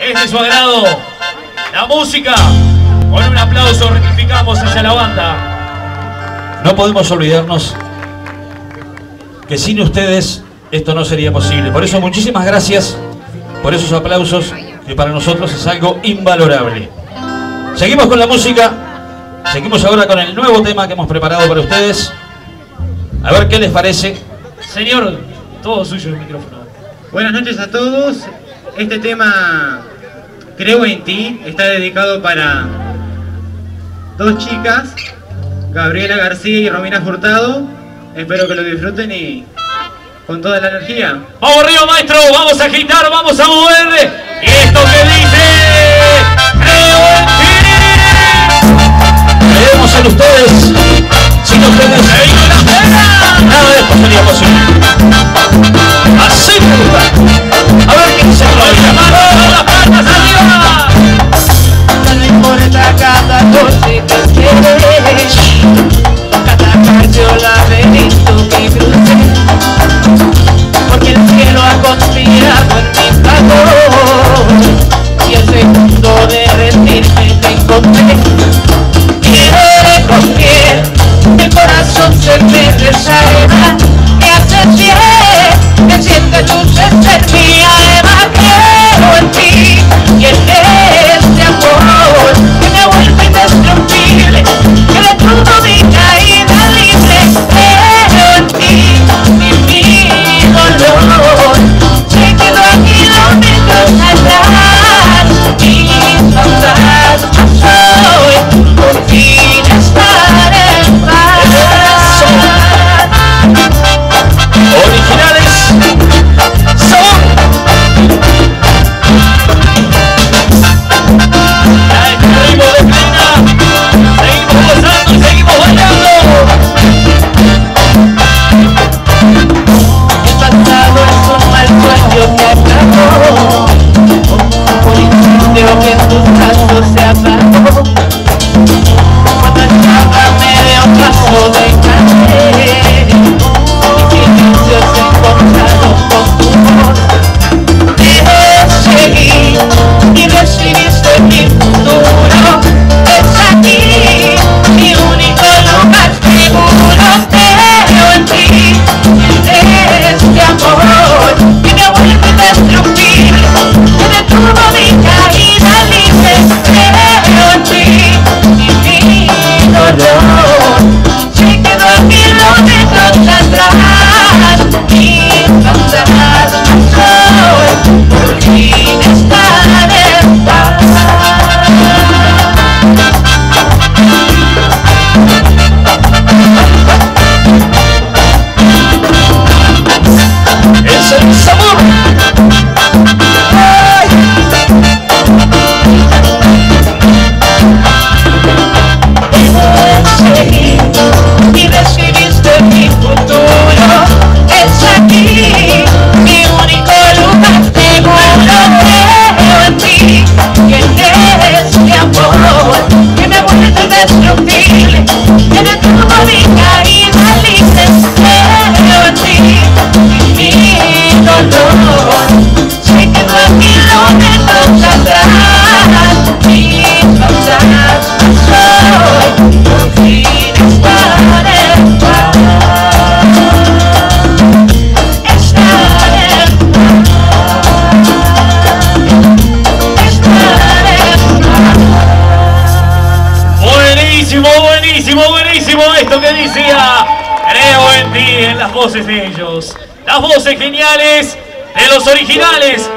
es de su agrado. La música, con un aplauso rectificamos hacia la banda. No podemos olvidarnos que sin ustedes esto no sería posible. Por eso muchísimas gracias por esos aplausos que para nosotros es algo invalorable. Seguimos con la música, seguimos ahora con el nuevo tema que hemos preparado para ustedes. A ver qué les parece. Señor, todo suyo el micrófono. Buenas noches a todos. Este tema, Creo en ti, está dedicado para dos chicas, Gabriela García y Romina Furtado. Espero que lo disfruten y con toda la energía. Vamos arriba, maestro, vamos a agitar, vamos a mover. Y esto que dice, creo en ti. Creemos en ustedes. Sin ustedes, sabor. seguir y decidiste mi futuro. Es aquí mi único lugar. Seguro creo en ti. Y en este amor que me vuelve indestructible esto que decía. Creo en ti, en las voces de ellos. Las voces geniales de los originales